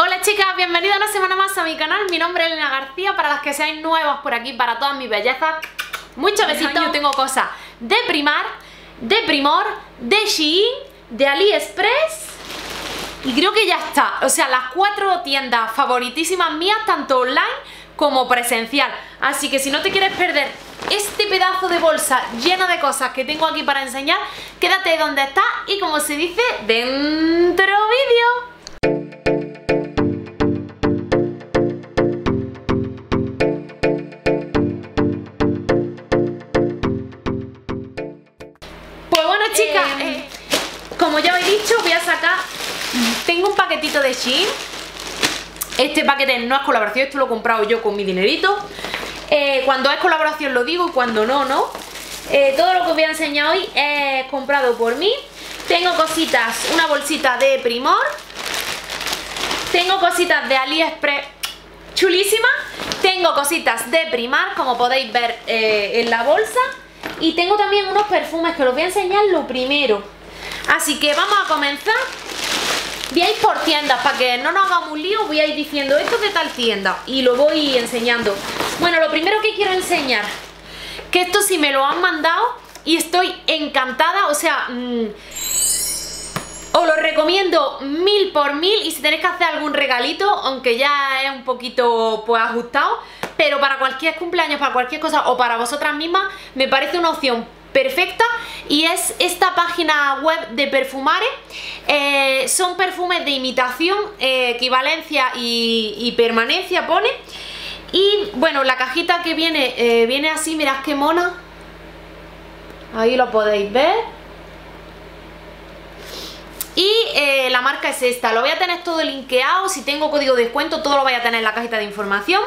Hola chicas, bienvenidas una semana más a mi canal, mi nombre es Elena García, para las que seáis nuevas por aquí, para todas mis bellezas, muchos besitos, yo tengo cosas de Primar, de Primor, de Shein, de AliExpress. Y creo que ya está, o sea, las cuatro tiendas favoritísimas mías, tanto online como presencial, así que si no te quieres perder este pedazo de bolsa llena de cosas que tengo aquí para enseñar, quédate donde está y como se dice, dentro vídeo. De Shein. Este paquete no es colaboración, esto lo he comprado yo con mi dinerito. Eh, cuando es colaboración lo digo y cuando no, no. todo lo que os voy a enseñar hoy es comprado por mí. Tengo cositas, una bolsita de Primor. Tengo cositas de AliExpress chulísimas. Tengo cositas de Primar, como podéis ver en la bolsa. Y tengo también unos perfumes que os voy a enseñar lo primero. Así que vamos a comenzar. Voy a por tiendas para que no nos hagamos un lío. Voy a ir diciendo esto es de tal tienda y lo voy enseñando. Bueno, lo primero que quiero enseñar, que esto sí me lo han mandado y estoy encantada. O sea, mm, os lo recomiendo mil por mil y si tenéis que hacer algún regalito, aunque ya es un poquito pues ajustado, pero para cualquier cumpleaños, para cualquier cosa o para vosotras mismas, me parece una opción perfecta y es esta página web de Perfumare. Eh, son perfumes de imitación, eh, equivalencia y, permanencia pone. Y bueno, la cajita que viene, eh, viene así, mirad qué mona. Ahí lo podéis ver. Y la marca es esta, lo voy a tener todo linkeado, si tengo código de descuento todo lo voy a tener en la cajita de información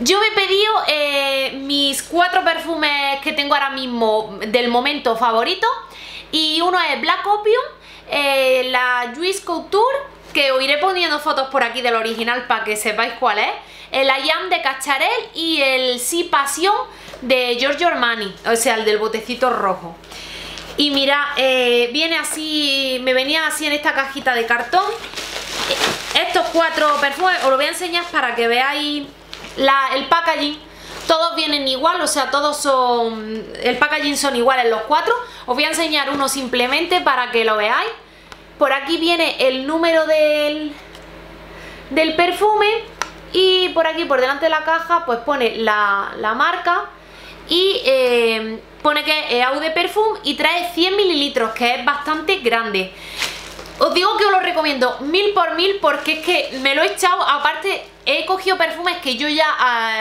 yo me he pedido eh, mis cuatro perfumes que tengo ahora mismo del momento favorito y uno es Black Opium, eh, la Juice Couture, que os iré poniendo fotos por aquí del original para que sepáis cuál es, el Ayam de Cacharel y el Si Pasión de Giorgio Armani, o sea, el del botecito rojo. Y mira, eh, viene así, me venía así en esta cajita de cartón. Estos cuatro perfumes os lo voy a enseñar para que veáis el packaging todos vienen igual, o sea, todos son... El packaging son iguales los cuatro. Os voy a enseñar uno simplemente para que lo veáis. Por aquí viene el número del, del perfume y por aquí, por delante de la caja, pues pone la, marca y eh, pone que es Eau de Perfume y trae 100 mililitros, que es bastante grande. Os digo que os lo recomiendo mil por mil porque es que me lo he echado, aparte he cogido perfumes que yo ya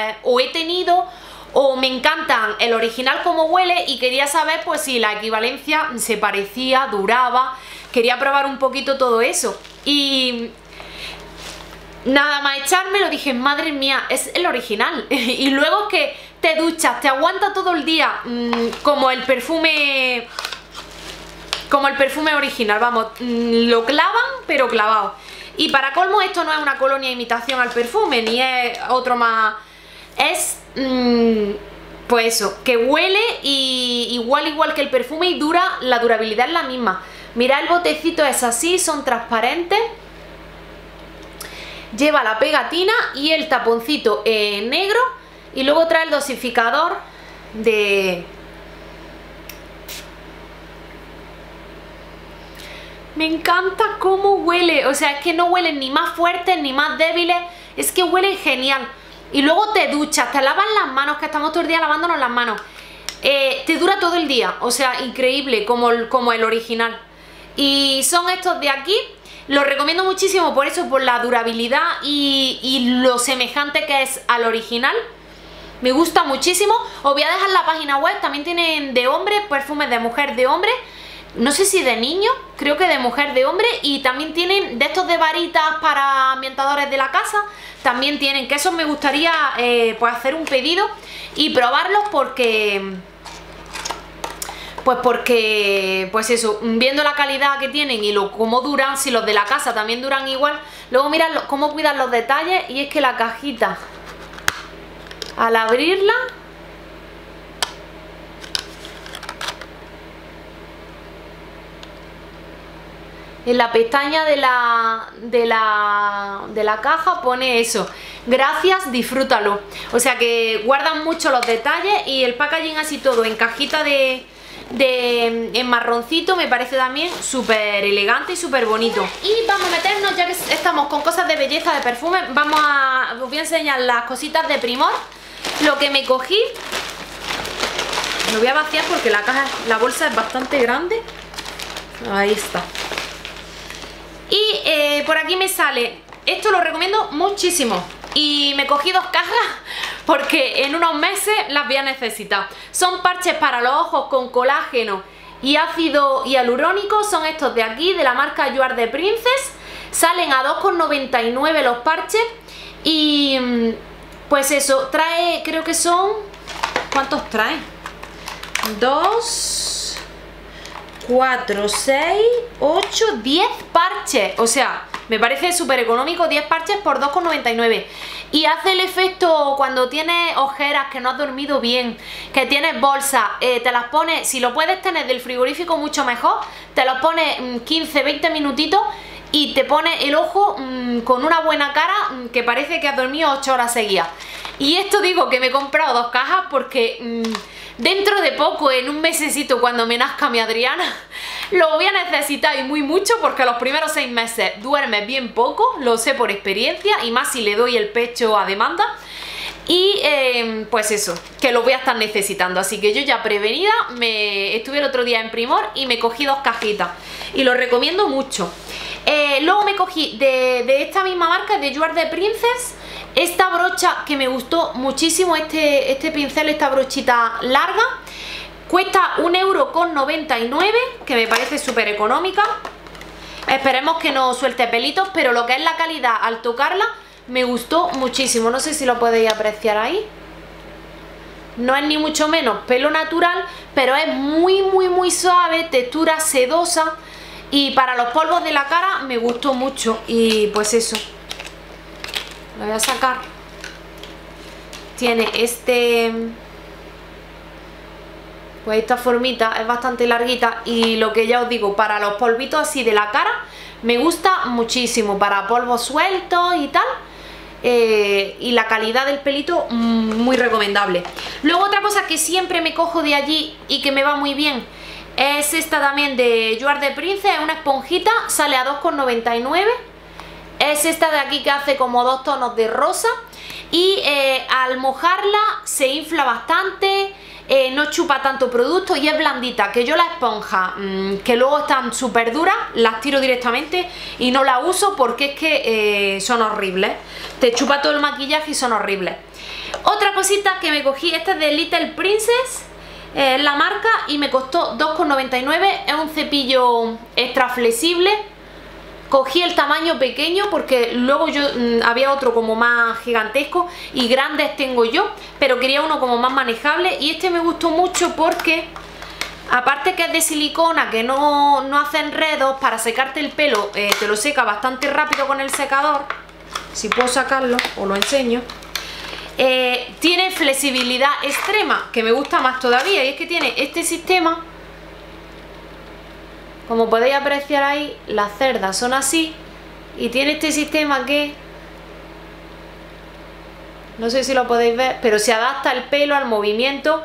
eh, o he tenido o me encantan el original como huele y quería saber pues si la equivalencia se parecía, duraba, quería probar un poquito todo eso. Y nada más echármelo dije, madre mía, es el original y luego que te duchas, te aguanta todo el día mm, como el perfume como el perfume original, vamos, mm, lo clavan pero clavado. Y para colmo esto no es una colonia imitación al perfume, ni es otro más... Es... Mm, pues eso, que huele y igual igual que el perfume y dura, la durabilidad es la misma. Mira el botecito es así, son transparentes. Lleva la pegatina y el taponcito en negro y luego trae el dosificador de, Me encanta cómo huele, o sea, es que no huelen ni más fuertes ni más débiles, es que huele genial. Y luego te duchas, te lavas las manos, que estamos todo el día lavándonos las manos. Eh, te dura todo el día, o sea, increíble como el, como el original. Y son estos de aquí, los recomiendo muchísimo por eso, por la durabilidad y, y lo semejante que es al original. Me gusta muchísimo. Os voy a dejar la página web, también tienen de hombre, perfumes de mujer, de hombre no sé si de niño, creo que de mujer, de hombre y también tienen de estos de varitas para ambientadores de la casa, también tienen, que eso me gustaría eh, pues hacer un pedido y probarlos porque... Pues porque, pues eso, viendo la calidad que tienen y lo cómo duran, si los de la casa también duran igual, luego mirad cómo cuidan los detalles y es que la cajita, al abrirla, en la pestaña de la, de la, de la caja pone eso. Gracias, disfrútalo. O sea que guardan mucho los detalles y el packaging así todo en cajita de, de en marroncito me parece también súper elegante y súper bonito y vamos a meternos ya que estamos con cosas de belleza de perfume vamos a os voy a enseñar las cositas de Primor lo que me cogí lo voy a vaciar porque la caja la bolsa es bastante grande ahí está y eh, por aquí me sale esto lo recomiendo muchísimo y me cogí dos cajas porque en unos meses las voy a necesitar. Son parches para los ojos con colágeno y ácido hialurónico, son estos de aquí, de la marca You de Princess. Salen a 2,99 los parches y mm, pues eso, trae, creo que son... ¿Cuántos trae? 2, 4, 6, 8, 10 parches. O sea, me parece súper económico, 10 parches por 2,99 y hace el efecto cuando tienes ojeras, que no has dormido bien, que tienes bolsa, eh, te las pones, si lo puedes tener del frigorífico mucho mejor, te los pones 15, mm, 20 minutitos y te pone el ojo mmm, con una buena cara mmm, que parece que has dormido 8 horas seguidas. Y esto digo que me he comprado dos cajas porque mmm, dentro de poco, en un mesecito cuando me nazca mi Adriana, lo voy a necesitar y muy mucho porque los primeros seis meses duerme bien poco, lo sé por experiencia y más si le doy el pecho a demanda. Y eh, pues eso, que lo voy a estar necesitando. Así que yo ya prevenida, me estuve el otro día en Primor y me cogí dos cajitas. Y lo recomiendo mucho. Eh, luego me cogí de, de, esta misma marca, de You de Princess, esta brocha que me gustó muchísimo, este, este pincel, esta brochita larga. Cuesta 1,99€, que me parece súper económica. Esperemos que no suelte pelitos, pero lo que es la calidad al tocarla me gustó muchísimo. No sé si lo podéis apreciar ahí. No es ni mucho menos pelo natural, pero es muy, muy, muy suave, textura sedosa. Y para los polvos de la cara me gustó mucho. Y pues eso. Lo voy a sacar. Tiene este pues esta formita es bastante larguita y lo que ya os digo, para los polvitos así de la cara me gusta muchísimo, para polvos sueltos y tal eh, y la calidad del pelito mm, muy recomendable. Luego otra cosa que siempre me cojo de allí y que me va muy bien es esta también de You de Prince, es una esponjita, sale a 2,99 es esta de aquí que hace como dos tonos de rosa y eh, al mojarla se infla bastante eh, no chupa tanto producto y es blandita, que yo la esponja, mmm, que luego están súper duras, las tiro directamente y no la uso porque es que eh, son horribles. Te chupa todo el maquillaje y son horribles. Otra cosita que me cogí, esta es de Little Princess, es la marca y me costó 2,99, es un cepillo extra flexible, Cogí el tamaño pequeño porque luego yo mmm, había otro como más gigantesco y grandes tengo yo, pero quería uno como más manejable y este me gustó mucho porque aparte que es de silicona, que no, no hace enredos, para secarte el pelo eh, te lo seca bastante rápido con el secador, si puedo sacarlo os lo enseño. Eh, tiene flexibilidad extrema, que me gusta más todavía, y es que tiene este sistema como podéis apreciar ahí, las cerdas son así y tiene este sistema que no sé si lo podéis ver, pero se adapta el pelo al movimiento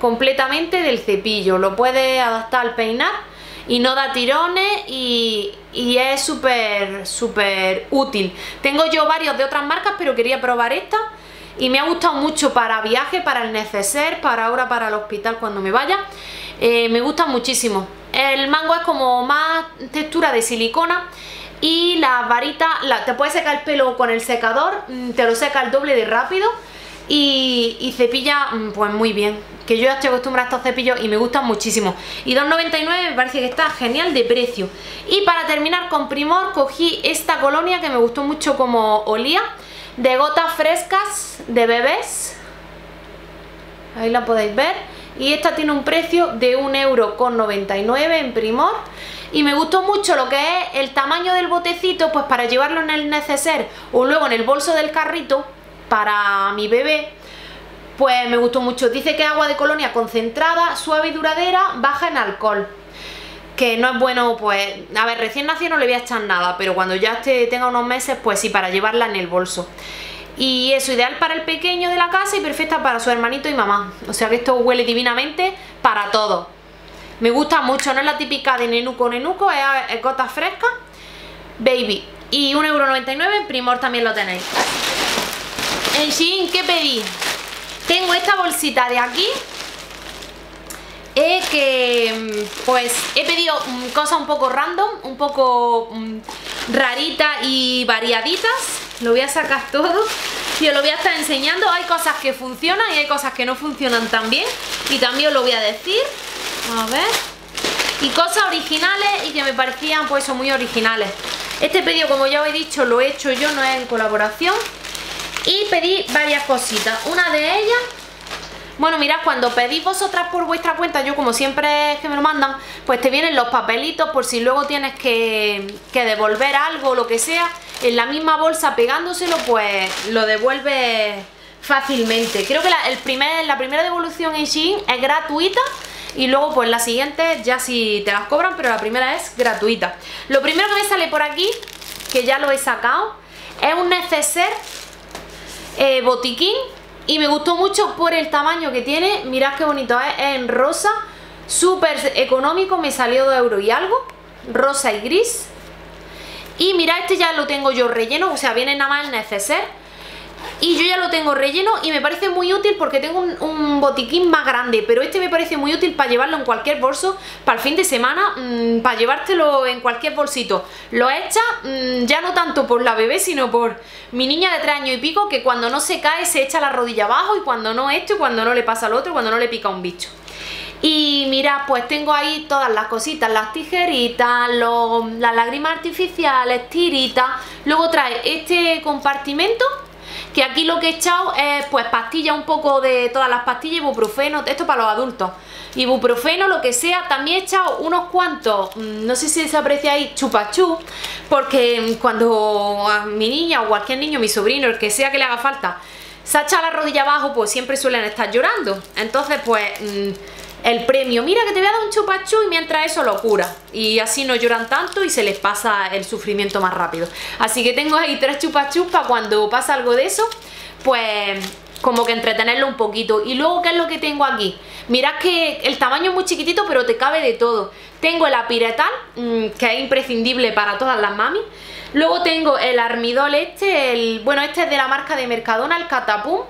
completamente del cepillo. Lo puede adaptar al peinar y no da tirones y, y es súper, súper útil. Tengo yo varios de otras marcas, pero quería probar esta y me ha gustado mucho para viaje, para el neceser, para ahora para el hospital cuando me vaya. Eh, me gusta muchísimo. El mango es como más textura de silicona y la varita, la, te puedes secar el pelo con el secador, mm, te lo seca el doble de rápido y, y, cepilla mm, pues muy bien. Que yo ya estoy acostumbrada a estos cepillos y me gustan muchísimo. Y 2,99 me parece que está genial de precio. Y para terminar con Primor cogí esta colonia que me gustó mucho como olía. De gotas frescas de bebés. Ahí la podéis ver y esta tiene un precio de 1,99€ en Primor. Y me gustó mucho lo que es el tamaño del botecito pues para llevarlo en el neceser o luego en el bolso del carrito para mi bebé pues me gustó mucho, dice que es agua de colonia concentrada, suave y duradera, baja en alcohol. Que no es bueno, pues, a ver, recién nacido no le voy a echar nada, pero cuando ya esté, tenga unos meses, pues sí, para llevarla en el bolso. Y eso, ideal para el pequeño de la casa y perfecta para su hermanito y mamá. O sea que esto huele divinamente para todo. Me gusta mucho, no es la típica de nenuco nenuco, es, es gota fresca. Baby. Y 1,99€, en Primor también lo tenéis. En Shein, ¿qué pedí? Tengo esta bolsita de aquí es que pues he pedido mm, cosas un poco random, un poco mm, raritas y variaditas. Lo voy a sacar todo y os lo voy a estar enseñando. Hay cosas que funcionan y hay cosas que no funcionan tan bien. Y también os lo voy a decir. A ver. Y cosas originales y que me parecían pues muy originales. Este pedido, como ya os he dicho, lo he hecho yo, no es en colaboración. Y pedí varias cositas. Una de ellas bueno, mirad, cuando pedís vosotras por vuestra cuenta, yo como siempre es que me lo mandan, pues te vienen los papelitos por si luego tienes que, devolver algo o lo que sea, en la misma bolsa pegándoselo, pues lo devuelves fácilmente. Creo que la, el primer, la primera devolución en Shein es gratuita y luego pues la siguiente ya si te las cobran, pero la primera es gratuita. Lo primero que me sale por aquí, que ya lo he sacado, es un neceser eh, botiquín y me gustó mucho por el tamaño que tiene. Mirad qué bonito es, es en rosa. Súper económico, me salió de euro y algo. Rosa y gris. Y mirad, este ya lo tengo yo relleno, o sea, viene nada más el neceser y yo ya lo tengo relleno y me parece muy útil porque tengo un, botiquín más grande, pero este me parece muy útil para llevarlo en cualquier bolso, para el fin de semana, mm, para llevártelo en cualquier bolsito. Lo he hecho mm, ya no tanto por la bebé, sino por mi niña de 3 años y pico, que cuando no se cae se echa la rodilla abajo y cuando no esto cuando no le pasa al otro, cuando no le pica un bicho. Y mira, pues tengo ahí todas las cositas, las tijeritas, las lágrimas artificiales, tiritas. Luego trae este compartimento que aquí lo que he echado es pues pastilla un poco de todas las pastillas, ibuprofeno, esto para los adultos, ibuprofeno, lo que sea, también he echado unos cuantos, mm, no sé si se aprecia ahí, chupachú, porque cuando a mi niña o cualquier niño, mi sobrino, el que sea que le haga falta, se ha echado la rodilla abajo, pues siempre suelen estar llorando, entonces pues... Mm, el premio, mira que te voy a dar un chupachú y mientras eso lo cura y así no lloran tanto y se les pasa el sufrimiento más rápido. Así que tengo ahí tres chupachus para cuando pasa algo de eso pues como que entretenerlo un poquito. Y luego ¿qué es lo que tengo aquí? mirad que el tamaño es muy chiquitito pero te cabe de todo. Tengo el apiretal mm, que es imprescindible para todas las mamis. Luego tengo el armidol este, el, bueno este es de la marca de Mercadona, el Catapum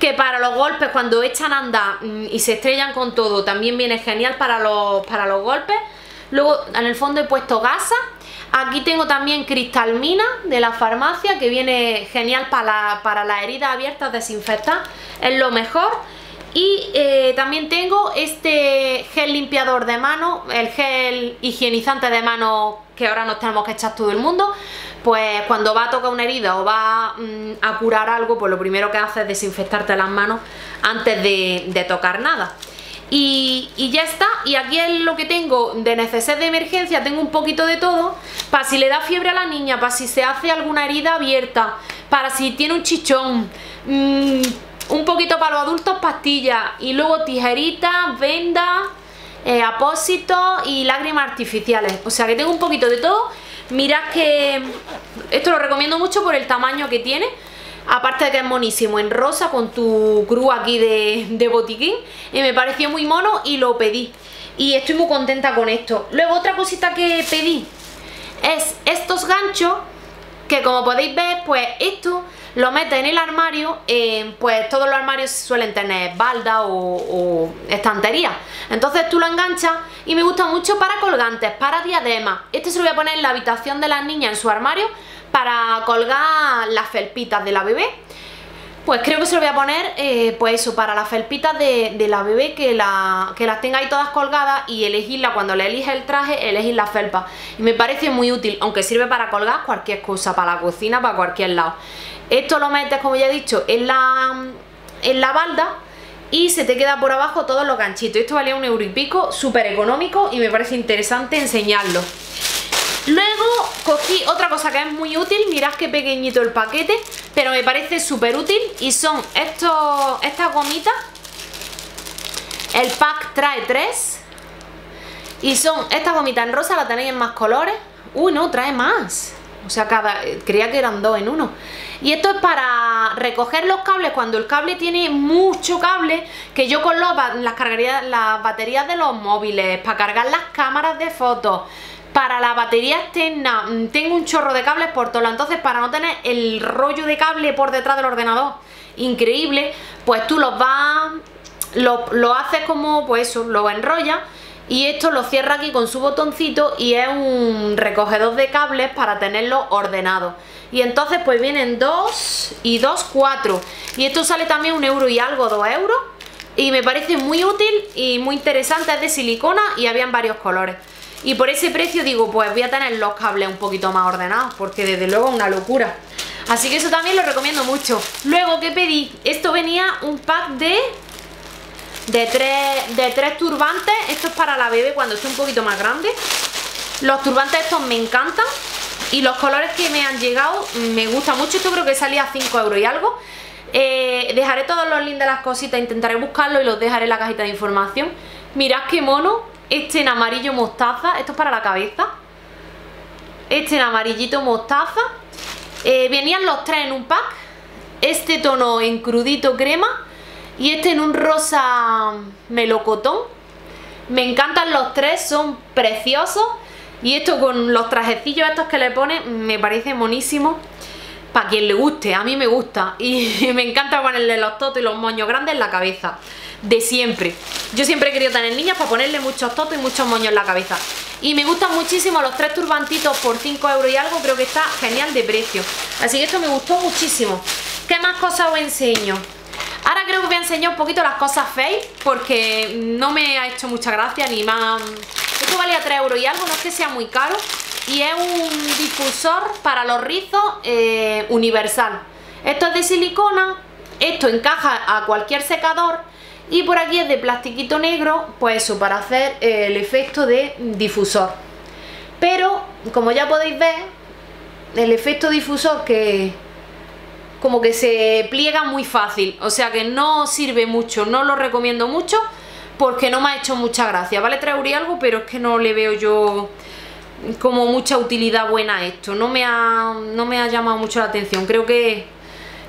que para los golpes cuando echan anda mm, y se estrellan con todo también viene genial para los, para los golpes. Luego en el fondo he puesto gasa. Aquí tengo también cristalmina de la farmacia que viene genial para, para las heridas abiertas desinfectar. Es lo mejor. Y eh, también tengo este gel limpiador de mano, el gel higienizante de mano que ahora nos tenemos que echar todo el mundo pues cuando va a tocar una herida o va mm, a curar algo, pues lo primero que hace es desinfectarte las manos antes de, tocar nada. Y, ya está, y aquí es lo que tengo. De necesidad de emergencia, tengo un poquito de todo, para si le da fiebre a la niña, para si se hace alguna herida abierta, para si tiene un chichón, mm, un poquito para los adultos pastillas, y luego tijeritas, vendas, eh, apósitos y lágrimas artificiales, o sea que tengo un poquito de todo Mirad que esto lo recomiendo mucho por el tamaño que tiene. Aparte de que es monísimo en rosa con tu cruz aquí de, botiquín. Y me pareció muy mono y lo pedí. Y estoy muy contenta con esto. Luego otra cosita que pedí es estos ganchos que como podéis ver pues esto lo metes en el armario, eh, pues todos los armarios suelen tener balda o, estantería. Entonces tú lo enganchas y me gusta mucho para colgantes, para diademas. Este se lo voy a poner en la habitación de las niñas en su armario para colgar las felpitas de la bebé. Pues creo que se lo voy a poner, eh, pues eso, para las felpitas de, la bebé, que, la, que las tenga ahí todas colgadas y elegirla, cuando le elige el traje, elegir la felpa. Y me parece muy útil, aunque sirve para colgar cualquier cosa, para la cocina, para cualquier lado. Esto lo metes, como ya he dicho, en la, en la balda y se te queda por abajo todos los ganchitos. Esto valía un euro y pico, súper económico y me parece interesante enseñarlo. Luego cogí otra cosa que es muy útil, mirad qué pequeñito el paquete, pero me parece súper útil y son estos, estas gomitas. El pack trae tres Y son esta gomita en rosa, la tenéis en más colores. Uy, no, trae más. O sea, cada creía que eran dos en uno. Y esto es para recoger los cables cuando el cable tiene mucho cable, que yo con las, cargaría, las baterías de los móviles, para cargar las cámaras de fotos, para la batería externa, tengo un chorro de cables por todo. Entonces, para no tener el rollo de cable por detrás del ordenador increíble, pues tú los vas, lo, lo haces como, pues eso, lo enrollas y esto lo cierra aquí con su botoncito y es un recogedor de cables para tenerlo ordenado. Y entonces pues vienen dos y dos, cuatro. Y esto sale también un euro y algo, dos euros. Y me parece muy útil y muy interesante, es de silicona y habían varios colores y por ese precio digo pues voy a tener los cables un poquito más ordenados porque desde luego es una locura así que eso también lo recomiendo mucho luego que pedí, esto venía un pack de de tres, de tres turbantes. Esto es para la bebé cuando esté un poquito más grande. Los turbantes estos me encantan. Y los colores que me han llegado me gustan mucho. Esto creo que salía a 5 euros y algo. Eh, dejaré todos los links de las cositas, intentaré buscarlo y los dejaré en la cajita de información. Mirad qué mono. Este en amarillo mostaza. Esto es para la cabeza. Este en amarillito mostaza. Eh, venían los tres en un pack. Este tono en crudito crema y este en un rosa melocotón. Me encantan los tres, son preciosos. Y esto con los trajecillos estos que le pone me parece monísimo. Para quien le guste, a mí me gusta. Y me encanta ponerle los totos y los moños grandes en la cabeza. De siempre. Yo siempre he querido tener niñas para ponerle muchos totos y muchos moños en la cabeza. Y me gustan muchísimo los tres turbantitos por 5 euros y algo. Creo que está genial de precio. Así que esto me gustó muchísimo. ¿Qué más cosas os enseño? Ahora creo que voy a enseñar un poquito las cosas fake porque no me ha hecho mucha gracia ni más... Esto valía 3 euros y algo, no es que sea muy caro y es un difusor para los rizos eh, universal. Esto es de silicona, esto encaja a cualquier secador y por aquí es de plastiquito negro, pues eso, para hacer el efecto de difusor. Pero, como ya podéis ver, el efecto difusor que, como que se pliega muy fácil, o sea que no sirve mucho, no lo recomiendo mucho porque no me ha hecho mucha gracia, vale 3 euros algo, pero es que no le veo yo como mucha utilidad buena a esto, no me ha, no me ha llamado mucho la atención, creo que,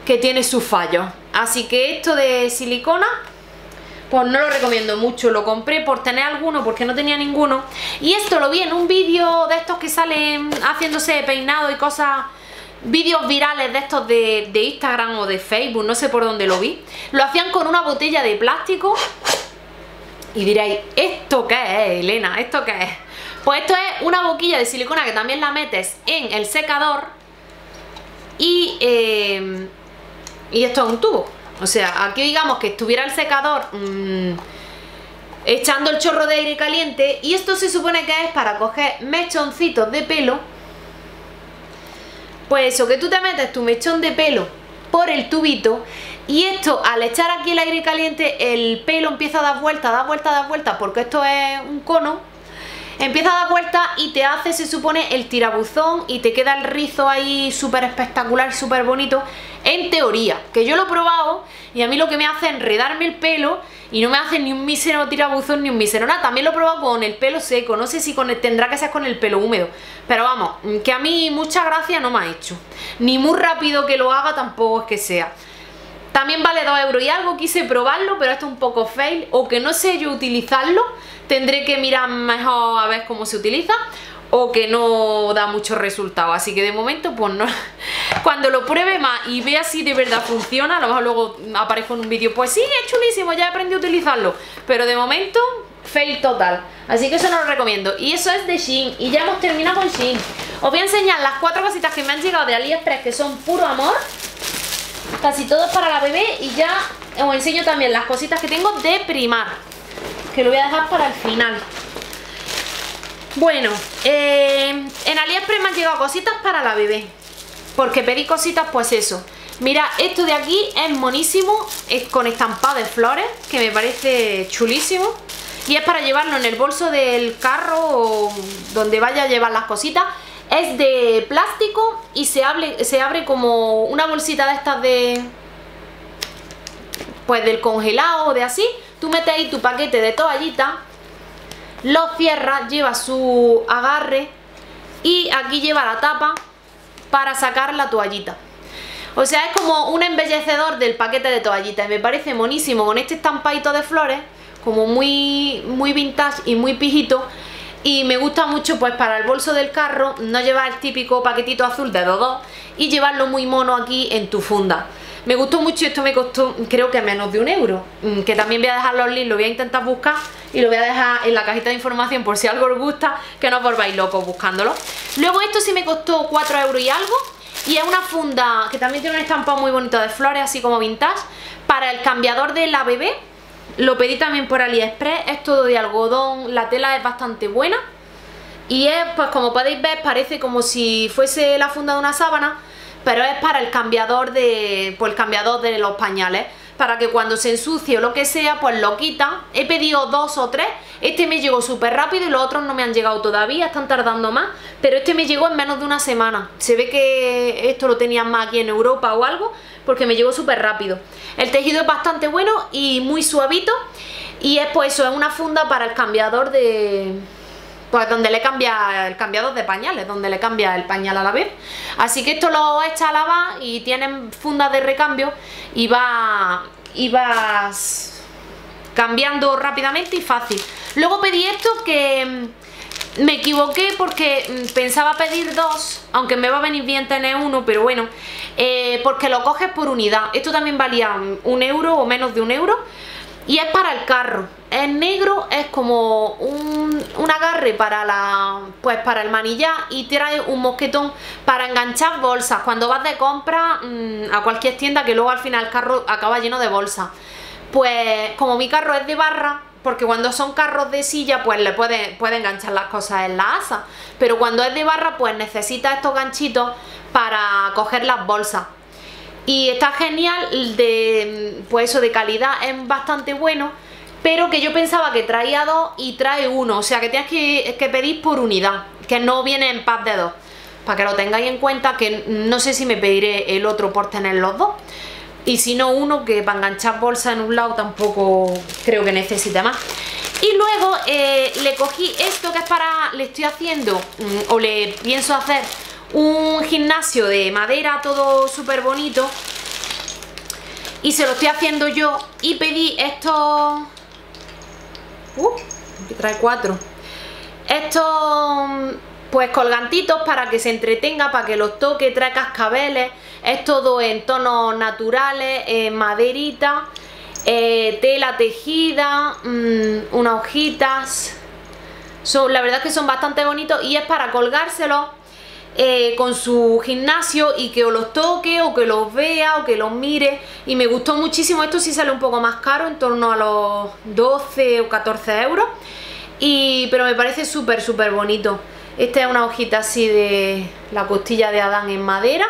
que tiene sus fallos, así que esto de silicona pues no lo recomiendo mucho, lo compré por tener alguno porque no tenía ninguno y esto lo vi en un vídeo de estos que salen haciéndose peinado y cosas vídeos virales de estos de, Instagram o de Facebook, no sé por dónde lo vi, lo hacían con una botella de plástico y diréis, ¿esto qué es, Elena? ¿Esto qué es? Pues esto es una boquilla de silicona que también la metes en el secador y, eh, y esto es un tubo. O sea, aquí digamos que estuviera el secador mm, echando el chorro de aire caliente y esto se supone que es para coger mechoncitos de pelo. Pues eso, que tú te metes tu mechón de pelo por el tubito y esto al echar aquí el aire caliente el pelo empieza a dar vuelta, da vuelta, da vuelta porque esto es un cono empieza a dar vuelta y te hace, se supone, el tirabuzón y te queda el rizo ahí súper espectacular, súper bonito en teoría, que yo lo he probado y a mí lo que me hace es enredarme el pelo y no me hace ni un mísero tirabuzón ni un mísero nada. También lo he probado con el pelo seco, no sé si tendrá que ser con el pelo húmedo. Pero vamos, que a mí mucha gracia no me ha hecho. Ni muy rápido que lo haga tampoco es que sea. También vale 2 euros y algo, quise probarlo, pero esto es un poco fail. O que no sé yo utilizarlo, tendré que mirar mejor a ver cómo se utiliza o que no da mucho resultado. Así que de momento, pues no. Cuando lo pruebe más y vea si de verdad funciona, a lo mejor luego aparezco en un vídeo, pues sí, es chulísimo, ya aprendí a utilizarlo. Pero de momento, fail total. Así que eso no lo recomiendo. Y eso es de Shein. Y ya hemos terminado con Shein. Os voy a enseñar las cuatro cositas que me han llegado de AliExpress, que son puro amor. Casi todos para la bebé. Y ya os enseño también las cositas que tengo de primar. Que lo voy a dejar para el final. Bueno, eh, en AliExpress me han llegado cositas para la bebé. Porque pedí cositas, pues eso. Mira, esto de aquí es monísimo. Es con estampado de flores, que me parece chulísimo. Y es para llevarlo en el bolso del carro o donde vaya a llevar las cositas. Es de plástico y se abre, se abre como una bolsita de estas de... Pues del congelado o de así. Tú metes ahí tu paquete de toallitas lo cierra, lleva su agarre y aquí lleva la tapa para sacar la toallita. O sea, es como un embellecedor del paquete de toallitas. Me parece monísimo con este estampadito de flores, como muy, muy vintage y muy pijito. Y me gusta mucho pues para el bolso del carro no llevar el típico paquetito azul de dos y llevarlo muy mono aquí en tu funda. Me gustó mucho y esto me costó creo que menos de un euro. Mm, que también voy a dejar los links, lo voy a intentar buscar y lo voy a dejar en la cajita de información por si algo os gusta, que no os volváis locos buscándolo. Luego esto sí me costó 4 euros y algo. Y es una funda que también tiene un estampado muy bonito de flores, así como vintage, para el cambiador de la bebé. Lo pedí también por AliExpress, es todo de algodón, la tela es bastante buena. Y es, pues como podéis ver, parece como si fuese la funda de una sábana, pero es para el cambiador de, pues el cambiador de los pañales para que cuando se ensucie o lo que sea, pues lo quita. He pedido dos o tres, este me llegó súper rápido y los otros no me han llegado todavía, están tardando más, pero este me llegó en menos de una semana. Se ve que esto lo tenían más aquí en Europa o algo, porque me llegó súper rápido. El tejido es bastante bueno y muy suavito, y es pues eso, es una funda para el cambiador de pues donde le cambia el cambiador de pañales, donde le cambia el pañal a la vez. Así que esto lo echa a lavar y tienen fundas de recambio y va y vas cambiando rápidamente y fácil. Luego pedí esto que mm, me equivoqué porque mm, pensaba pedir dos, aunque me va a venir bien tener uno, pero bueno, eh, porque lo coges por unidad. Esto también valía un euro o menos de un euro y es para el carro. El negro es como un, agarre para la pues para el manillar y trae un mosquetón para enganchar bolsas cuando vas de compra mm, a cualquier tienda que luego al final el carro acaba lleno de bolsas. Pues como mi carro es de barra, porque cuando son carros de silla pues le puede, puede enganchar las cosas en la asa, pero cuando es de barra pues necesita estos ganchitos para coger las bolsas. Y está genial, de, pues eso de calidad es bastante bueno pero que yo pensaba que traía dos y trae uno, o sea que tienes que, pedir por unidad, que no viene en pack de dos, para que lo tengáis en cuenta que no sé si me pediré el otro por tener los dos, y si no uno que para enganchar bolsa en un lado tampoco creo que necesite más. Y luego eh, le cogí esto que es para, le estoy haciendo, mm, o le pienso hacer un gimnasio de madera todo súper bonito y se lo estoy haciendo yo y pedí estos Uh, trae cuatro. Estos, pues colgantitos para que se entretenga, para que los toque, trae cascabeles. Es todo en tonos naturales, en maderita, eh, tela tejida, mm, unas hojitas. Son, la verdad es que son bastante bonitos y es para colgárselos eh, con su gimnasio y que o los toque o que los vea o que los mire. Y me gustó muchísimo, esto sí sale un poco más caro, en torno a los 12 o 14 euros. Y, pero me parece súper súper bonito. Esta es una hojita así de la costilla de Adán en madera.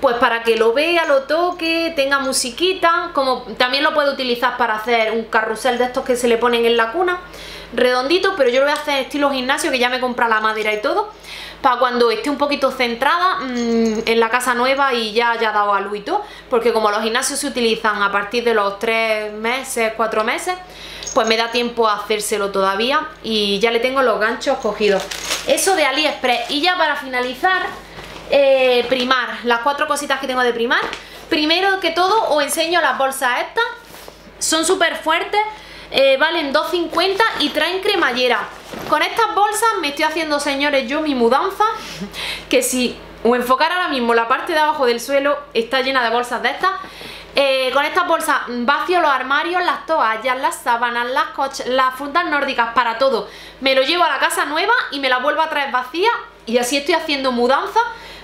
Pues para que lo vea, lo toque, tenga musiquita, como también lo puede utilizar para hacer un carrusel de estos que se le ponen en la cuna, redondito, pero yo lo voy a hacer estilo gimnasio, que ya me compra la madera y todo, para cuando esté un poquito centrada mm, en la casa nueva y ya haya dado a luito, porque como los gimnasios se utilizan a partir de los 3 meses, 4 meses, pues me da tiempo a hacérselo todavía y ya le tengo los ganchos cogidos. Eso de AliExpress. Y ya para finalizar, eh, primar, las cuatro cositas que tengo de primar. Primero que todo os enseño las bolsas estas, son súper fuertes, eh, valen 2,50 y traen cremallera. Con estas bolsas me estoy haciendo, señores, yo mi mudanza, que si os enfocar ahora mismo la parte de abajo del suelo está llena de bolsas de estas, eh, con estas bolsas vacío los armarios, las toallas, las sábanas, las coches, las fundas nórdicas, para todo. Me lo llevo a la casa nueva y me la vuelvo a traer vacía y así estoy haciendo mudanza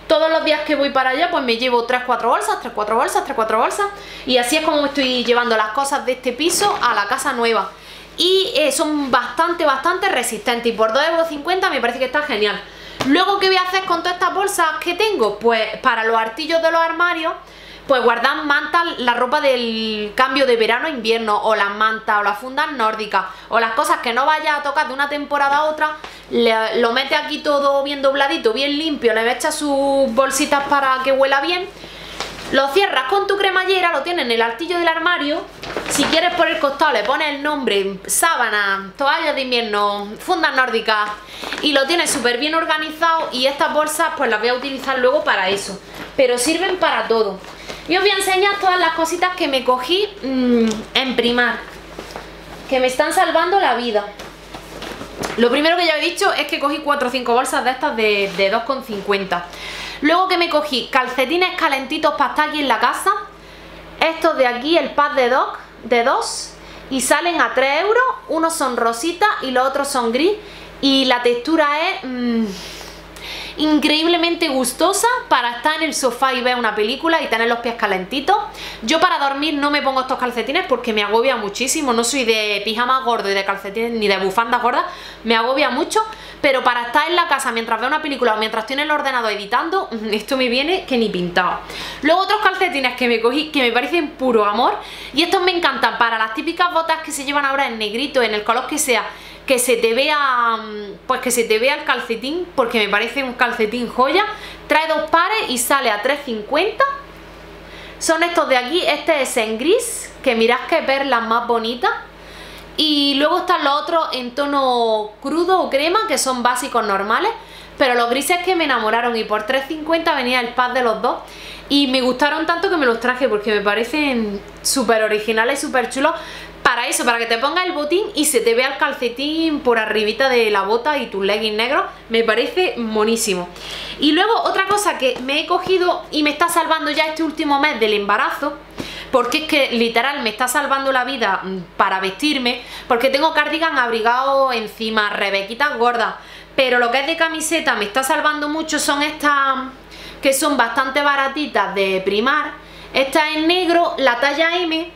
todos los días que voy para allá pues me llevo 3-4 bolsas, 3-4 bolsas, 3-4 bolsas. Y así es como estoy llevando las cosas de este piso a la casa nueva. Y eh, son bastante, bastante resistentes. Y por 2,50€ me parece que está genial. Luego ¿qué voy a hacer con todas estas bolsas que tengo? pues para los artillos de los armarios pues guardar mantas, la ropa del cambio de verano a invierno, o las mantas, o las fundas nórdicas, o las cosas que no vaya a tocar de una temporada a otra, lo mete aquí todo bien dobladito, bien limpio, le echas sus bolsitas para que huela bien, lo cierras con tu cremallera, lo tienes en el artillo del armario, Si quieres por el costado le pones el nombre, sábana, toallas de invierno, fundas nórdicas y lo tienes súper bien organizado y estas bolsas pues las voy a utilizar luego para eso. Pero sirven para todo. Y os voy a enseñar todas las cositas que me cogí mm, en primar. Que me están salvando la vida. Lo primero que ya he dicho es que cogí 4 o 5 bolsas de estas de, de 2,50. Luego que me cogí calcetines calentitos para estar aquí en la casa. Estos de aquí, el pack de dos, de dos y salen a 3 euros. Unos son rositas y los otros son gris. Y la textura es... Mmm, increíblemente gustosa para estar en el sofá y ver una película y tener los pies calentitos. Yo para dormir no me pongo estos calcetines porque me agobia muchísimo, no soy de pijama gordo y de calcetines ni de bufandas gordas, me agobia mucho, pero para estar en la casa mientras veo una película o mientras estoy en el ordenador editando, esto me viene que ni pintado. Luego otros calcetines que me cogí que me parecen puro amor. Y estos me encantan para las típicas botas que se llevan ahora en negrito, en el color que sea, que se te vea pues que se te vea el calcetín porque me parece un calcetín joya. Trae dos pares y sale a 3.50 son estos de aquí, este es en gris que mirad que perlas más bonitas y luego están los otros en tono crudo o crema que son básicos normales. Pero los grises que me enamoraron y por 3.50 venía el pack de los dos. Y me gustaron tanto que me los traje porque me parecen súper originales y súper chulos para eso, para que te ponga el botín y se te vea el calcetín por arribita de la bota y tus leggings negros, me parece monísimo. Y luego otra cosa que me he cogido y me está salvando ya este último mes del embarazo, porque es que literal me está salvando la vida mm, para vestirme, porque tengo cardigan abrigado encima, rebequitas gordas, pero lo que es de camiseta me está salvando mucho son estas que son bastante baratitas de primar, esta en negro, la talla M,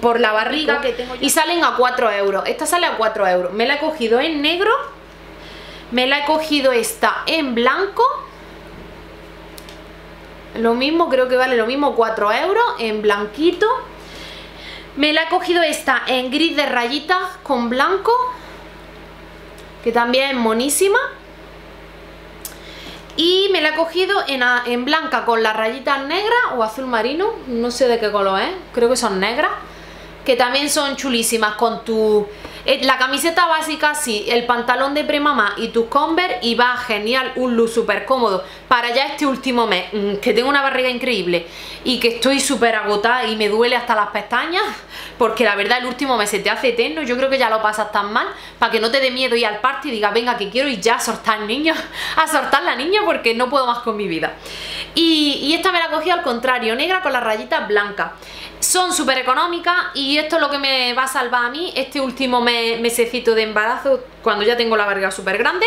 por la barriga que tengo y salen a 4 euros. Esta sale a 4 euros. Me la he cogido en negro, me la he cogido esta en blanco. Lo mismo, creo que vale lo mismo, 4 euros en blanquito. Me la he cogido esta en gris de rayitas con blanco, que también es monísima. Y me la he cogido en, blanca con las rayitas negras o azul marino, no sé de qué color es, creo que son negras, que también son chulísimas con tu... Eh, la camiseta básica sí, el pantalón de premamá y tus Converse y va genial, un look súper cómodo para ya este último mes, mm, que tengo una barriga increíble y que estoy súper agotada y me duele hasta las pestañas, porque la verdad el último mes se te hace eterno, yo creo que ya lo pasas tan mal, para que no te dé miedo ir al party y digas, venga que quiero ir ya a soltar niño, a soltar la niña porque no puedo más con mi vida. Y, y esta me la cogí al contrario, negra con las rayitas blancas. Son súper económicas y esto es lo que me va a salvar a mí este último mes, mesecito de embarazo cuando ya tengo la barriga súper grande.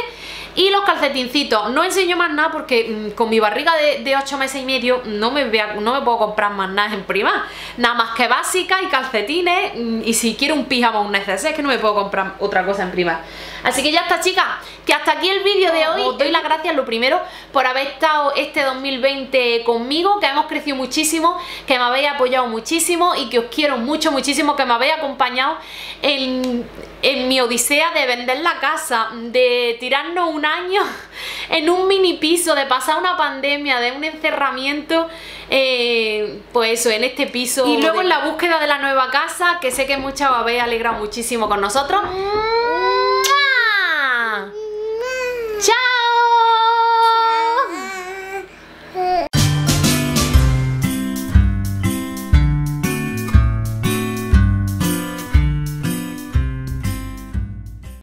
Y los calcetincitos, no enseño más nada porque mm, con mi barriga de, 8 meses y medio no me, no me puedo comprar más nada en prima. Nada más que básica y calcetines mm, y si quiero un pijama o un neceser es que no me puedo comprar otra cosa en prima. Así que ya está chicas, que hasta aquí el vídeo de hoy. Os doy las gracias lo primero por haber estado este 2020 conmigo, que hemos crecido muchísimo que me habéis apoyado muchísimo y que os quiero mucho, muchísimo que me habéis acompañado en, en mi odisea de vender la casa, de tirarnos un año en un mini piso, de pasar una pandemia, de un encerramiento, eh, pues eso, en este piso. Y luego en la búsqueda de la nueva casa, que sé que muchas os habéis alegrado muchísimo con nosotros. ¡Chao!